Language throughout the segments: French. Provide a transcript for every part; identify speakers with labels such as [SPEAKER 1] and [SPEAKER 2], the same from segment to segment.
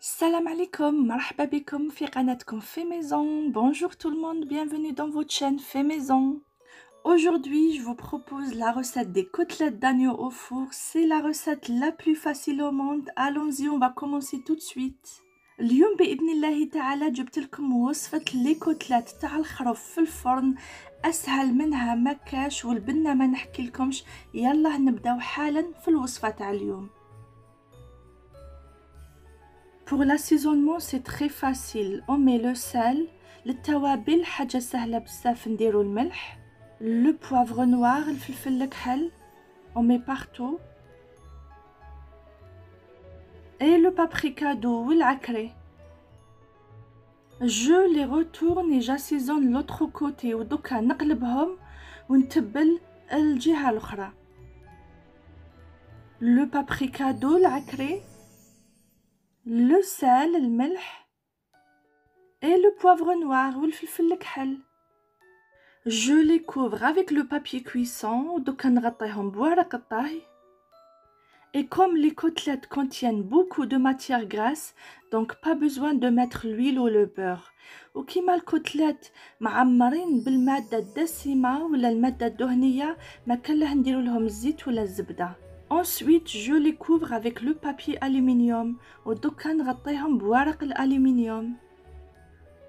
[SPEAKER 1] Salam alaikum, marhaba bikum fi qanatkum fait maison. Bonjour tout le monde, bienvenue dans votre chaîne fait maison. Aujourd'hui, je vous propose la recette des côtelettes d'agneau au four. C'est la recette la plus facile au monde. Allons-y, on va commencer tout de suite. اليوم باذن الله تعالى جبت لكم وصفه لي كوتلات تاع الخروف في الفرن اسهل منها ما كاش والبنه ما نحكي لكمش يلا نبداو حالا في الوصفه تاع اليوم Pour l'assaisonnement, c'est très facile. On met le sel, للتوابل حاجة سهلة بزاف نديرو الملح, le poivre noir, الفلفل الكحل, on met partout. Et le paprika doux والعكري. Je les retourne et j'assaisonne l'autre côté ودوكا نقلبهم ونتبل الجهة الأخرى. Le paprika doux العكري le sel, le milk et le poivre noir ou le fil Je les couvre avec le papier cuisson et comme les côtelettes contiennent beaucoup de matière grasse, donc pas besoin de mettre l'huile ou le beurre. وكيما الكتلات معمرين بالمادة الدسمة ولا المادة الدهنية ما كان نديرو لهم الزيت ولا الزبدة Ensuite, je les couvre avec le papier aluminium ودوكا نغطيهم بورق الألمنيوم.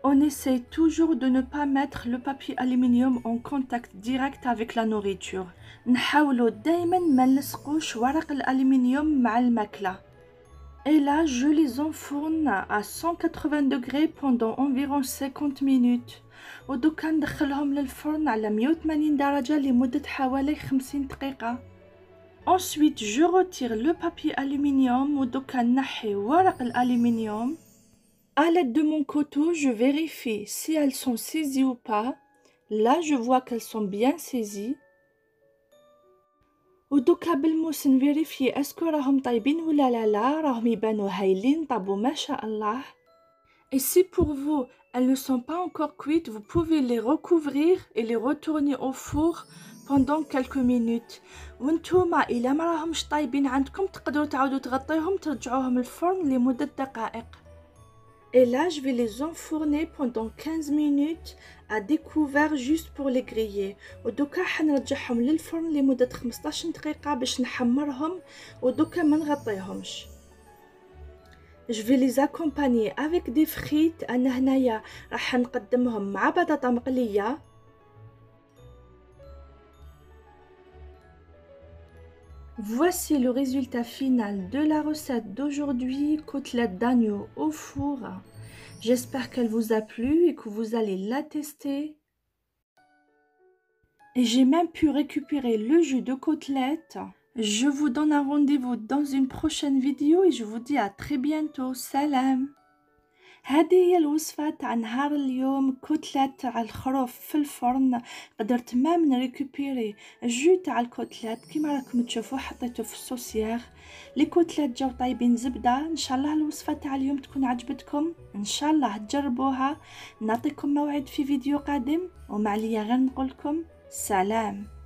[SPEAKER 1] On essaie toujours de ne pas mettre le papier aluminium en contact direct avec la nourriture. نحاولوا دايما ما نلصقوش ورق الألمنيوم مع الماكلة. Et là, je les enfourne à 180 degrés pendant environ 50 minutes. ودوكا ندخلهم للفرن على 180 درجة لمدة حوالي 50 دقيقة. Ensuite, je retire le papier aluminium ou l'aluminium. À l'aide de mon couteau, je vérifie si elles sont saisies ou pas. Là, je vois qu'elles sont bien saisies. ودوكا بالموس نفيريفي اسكو راهم طايبين ولا لا لا راهم يبانو هايلين طابو ما شاء الله Et si pour vous, elles ne sont pas encore cuites, vous pouvez les recouvrir et les retourner au four pendant quelques minutes وانتوما الا ما راهمش طايبين عندكم تقدروا تعاودوا تغطيهم ترجعوهم الفرن لمدة دقائق Et là, je vais les enfourner pendant 15 minutes à découvert juste pour les griller. ودوكا حنرجعهم للفرن لمدة 15 دقيقة باش نحمرهم ودوكا ما نغطيهمش. Je vais les accompagner avec des frites. أنا هنايا راح نقدمهم مع بطاطا مقلية. Voici le résultat final de la recette d'aujourd'hui, côtelette d'agneau au four. J'espère qu'elle vous a plu et que vous allez la tester. Et j'ai même pu récupérer le jus de côtelette. Je vous donne un rendez-vous dans une prochaine vidéo et je vous dis à très bientôt. Salam هذه هي الوصفة تاع نهار اليوم كتلات تاع الخروف في الفرن. قدرت مام نريكوبيري جو تاع الكتلات كيما راكم تشوفوا حطيته في السوسيير. لي كتلات جاو طايبين زبدة. إن شاء الله الوصفة تاع اليوم تكون عجبتكم. إن شاء الله تجربوها. نعطيكم موعد في فيديو قادم. وما عليا غير نقولكم سلام.